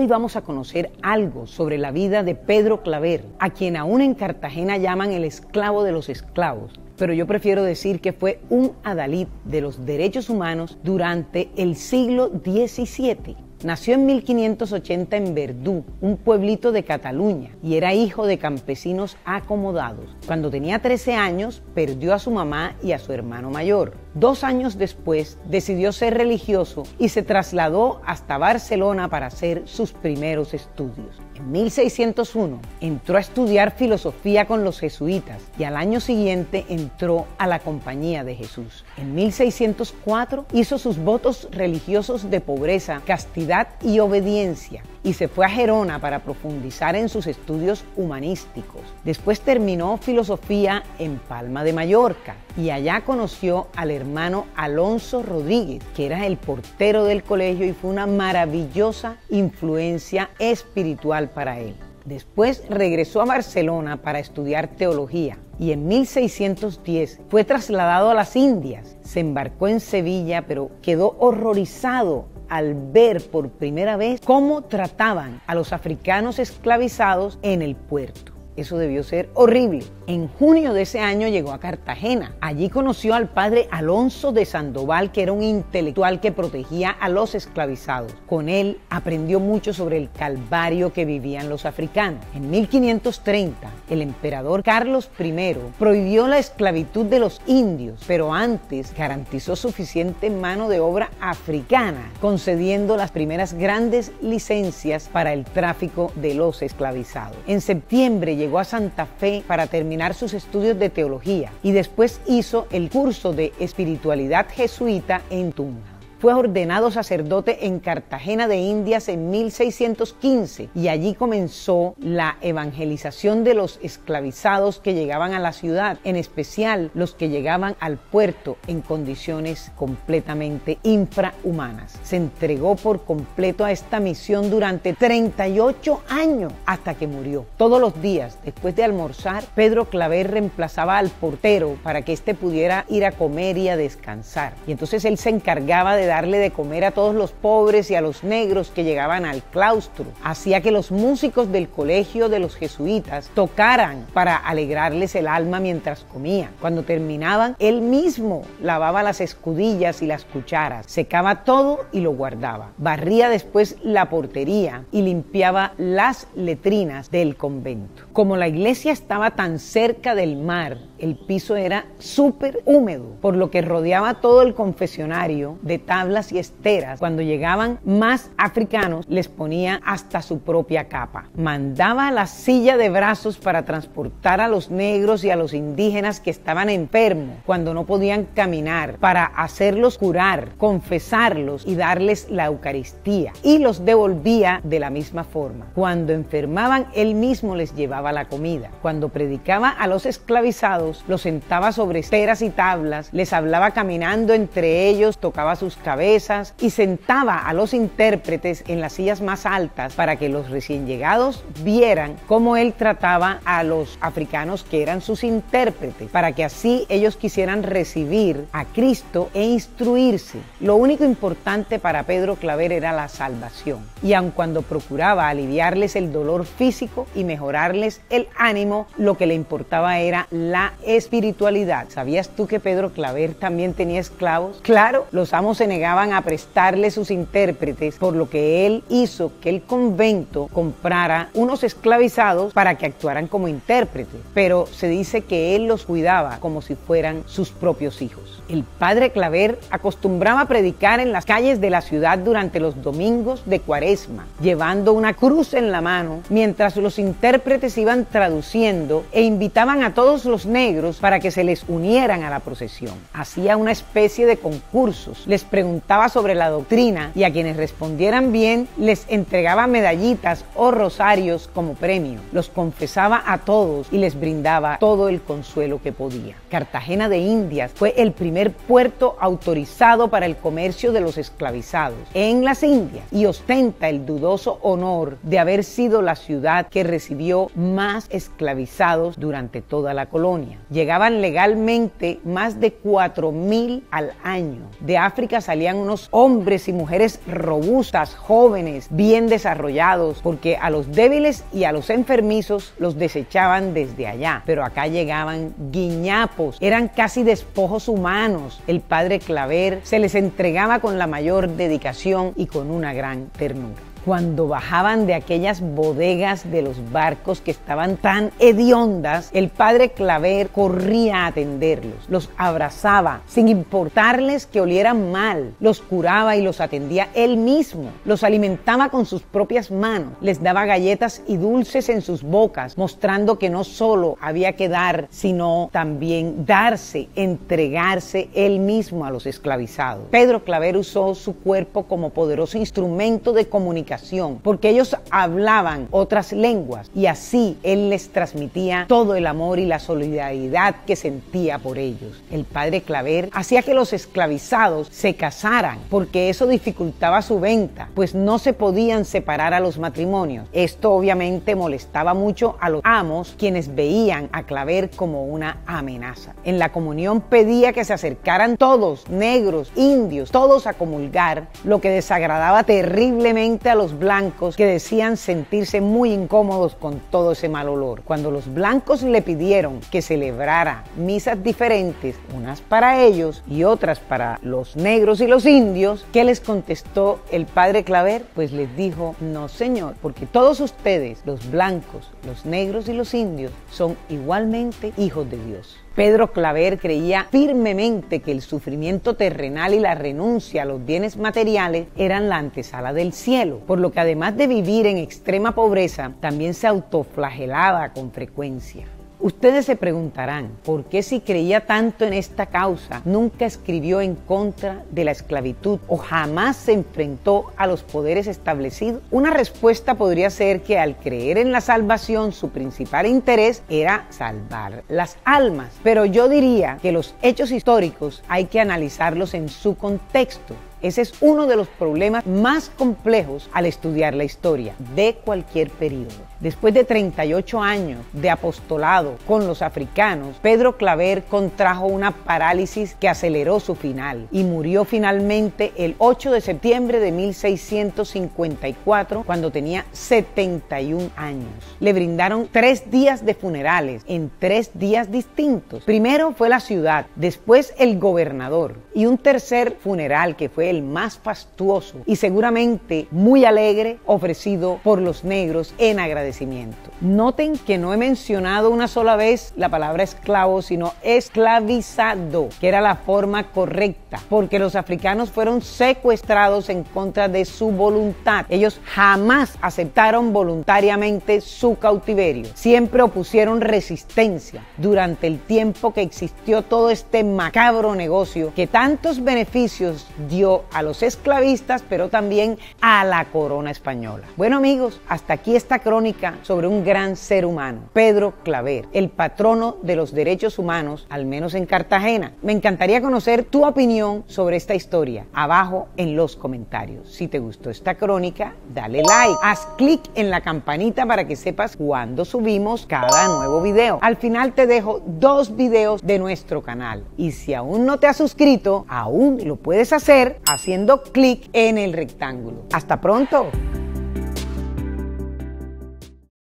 Hoy vamos a conocer algo sobre la vida de Pedro Claver, a quien aún en Cartagena llaman el esclavo de los esclavos pero yo prefiero decir que fue un adalid de los derechos humanos durante el siglo XVII. Nació en 1580 en Verdú, un pueblito de Cataluña, y era hijo de campesinos acomodados. Cuando tenía 13 años, perdió a su mamá y a su hermano mayor. Dos años después, decidió ser religioso y se trasladó hasta Barcelona para hacer sus primeros estudios. En 1601 entró a estudiar filosofía con los jesuitas y al año siguiente entró a la Compañía de Jesús. En 1604 hizo sus votos religiosos de pobreza, castidad y obediencia y se fue a Gerona para profundizar en sus estudios humanísticos. Después terminó filosofía en Palma de Mallorca y allá conoció al hermano Alonso Rodríguez, que era el portero del colegio y fue una maravillosa influencia espiritual para él. Después regresó a Barcelona para estudiar teología y en 1610 fue trasladado a las Indias. Se embarcó en Sevilla, pero quedó horrorizado al ver por primera vez cómo trataban a los africanos esclavizados en el puerto. Eso debió ser horrible. En junio de ese año llegó a Cartagena. Allí conoció al padre Alonso de Sandoval, que era un intelectual que protegía a los esclavizados. Con él aprendió mucho sobre el calvario que vivían los africanos. En 1530, el emperador Carlos I prohibió la esclavitud de los indios, pero antes garantizó suficiente mano de obra africana, concediendo las primeras grandes licencias para el tráfico de los esclavizados. En septiembre llegó a Santa Fe para terminar sus estudios de teología y después hizo el curso de espiritualidad jesuita en Tunja. Fue ordenado sacerdote en Cartagena de Indias en 1615 y allí comenzó la evangelización de los esclavizados que llegaban a la ciudad, en especial los que llegaban al puerto en condiciones completamente infrahumanas. Se entregó por completo a esta misión durante 38 años hasta que murió. Todos los días, después de almorzar, Pedro Claver reemplazaba al portero para que éste pudiera ir a comer y a descansar. Y entonces él se encargaba de darle de comer a todos los pobres y a los negros que llegaban al claustro. Hacía que los músicos del colegio de los jesuitas tocaran para alegrarles el alma mientras comían. Cuando terminaban, él mismo lavaba las escudillas y las cucharas, secaba todo y lo guardaba. Barría después la portería y limpiaba las letrinas del convento. Como la iglesia estaba tan cerca del mar, el piso era súper húmedo, por lo que rodeaba todo el confesionario de tablas y esteras. Cuando llegaban más africanos, les ponía hasta su propia capa. Mandaba la silla de brazos para transportar a los negros y a los indígenas que estaban enfermos cuando no podían caminar, para hacerlos curar, confesarlos y darles la Eucaristía. Y los devolvía de la misma forma. Cuando enfermaban, él mismo les llevaba la comida. Cuando predicaba a los esclavizados, los sentaba sobre esteras y tablas, les hablaba caminando entre ellos, tocaba sus cabezas y sentaba a los intérpretes en las sillas más altas para que los recién llegados vieran cómo él trataba a los africanos que eran sus intérpretes, para que así ellos quisieran recibir a Cristo e instruirse. Lo único importante para Pedro Claver era la salvación. Y aun cuando procuraba aliviarles el dolor físico y mejorarles el ánimo, lo que le importaba era la espiritualidad. ¿Sabías tú que Pedro Claver también tenía esclavos? Claro, los amos se negaban a prestarle sus intérpretes, por lo que él hizo que el convento comprara unos esclavizados para que actuaran como intérpretes, pero se dice que él los cuidaba como si fueran sus propios hijos. El padre Claver acostumbraba a predicar en las calles de la ciudad durante los domingos de cuaresma, llevando una cruz en la mano, mientras los intérpretes iban traduciendo e invitaban a todos los negros para que se les unieran a la procesión. Hacía una especie de concursos, les preguntaba sobre la doctrina y a quienes respondieran bien les entregaba medallitas o rosarios como premio. Los confesaba a todos y les brindaba todo el consuelo que podía. Cartagena de Indias fue el primer puerto autorizado para el comercio de los esclavizados en las Indias y ostenta el dudoso honor de haber sido la ciudad que recibió más esclavizados durante toda la colonia. Llegaban legalmente más de 4.000 al año de África salían unos hombres y mujeres robustas, jóvenes, bien desarrollados, porque a los débiles y a los enfermizos los desechaban desde allá. Pero acá llegaban guiñapos, eran casi despojos humanos. El padre Claver se les entregaba con la mayor dedicación y con una gran ternura cuando bajaban de aquellas bodegas de los barcos que estaban tan hediondas, el padre Claver corría a atenderlos, los abrazaba sin importarles que olieran mal, los curaba y los atendía él mismo, los alimentaba con sus propias manos, les daba galletas y dulces en sus bocas, mostrando que no solo había que dar, sino también darse, entregarse él mismo a los esclavizados. Pedro Claver usó su cuerpo como poderoso instrumento de comunicación porque ellos hablaban otras lenguas y así él les transmitía todo el amor y la solidaridad que sentía por ellos. El padre Claver hacía que los esclavizados se casaran porque eso dificultaba su venta, pues no se podían separar a los matrimonios. Esto obviamente molestaba mucho a los amos quienes veían a Claver como una amenaza. En la comunión pedía que se acercaran todos, negros, indios, todos a comulgar, lo que desagradaba terriblemente a los blancos que decían sentirse muy incómodos con todo ese mal olor. Cuando los blancos le pidieron que celebrara misas diferentes, unas para ellos y otras para los negros y los indios, ¿qué les contestó el padre Claver? Pues les dijo, no señor, porque todos ustedes, los blancos, los negros y los indios, son igualmente hijos de Dios. Pedro Claver creía firmemente que el sufrimiento terrenal y la renuncia a los bienes materiales eran la antesala del cielo, por lo que además de vivir en extrema pobreza, también se autoflagelaba con frecuencia. Ustedes se preguntarán, ¿por qué si creía tanto en esta causa nunca escribió en contra de la esclavitud o jamás se enfrentó a los poderes establecidos? Una respuesta podría ser que al creer en la salvación su principal interés era salvar las almas, pero yo diría que los hechos históricos hay que analizarlos en su contexto. Ese es uno de los problemas más complejos al estudiar la historia de cualquier periodo. Después de 38 años de apostolado con los africanos, Pedro Claver contrajo una parálisis que aceleró su final y murió finalmente el 8 de septiembre de 1654 cuando tenía 71 años. Le brindaron tres días de funerales en tres días distintos. Primero fue la ciudad, después el gobernador y un tercer funeral que fue el más fastuoso y seguramente muy alegre ofrecido por los negros en agradecimiento. Noten que no he mencionado una sola vez la palabra esclavo, sino esclavizado, que era la forma correcta, porque los africanos fueron secuestrados en contra de su voluntad. Ellos jamás aceptaron voluntariamente su cautiverio, siempre opusieron resistencia durante el tiempo que existió todo este macabro negocio que tantos beneficios dio a los esclavistas, pero también a la corona española. Bueno amigos, hasta aquí esta crónica sobre un gran ser humano, Pedro Claver, el patrono de los derechos humanos, al menos en Cartagena. Me encantaría conocer tu opinión sobre esta historia, abajo en los comentarios. Si te gustó esta crónica, dale like, haz clic en la campanita para que sepas cuando subimos cada nuevo video. Al final te dejo dos videos de nuestro canal y si aún no te has suscrito, aún lo puedes hacer haciendo clic en el rectángulo. Hasta pronto.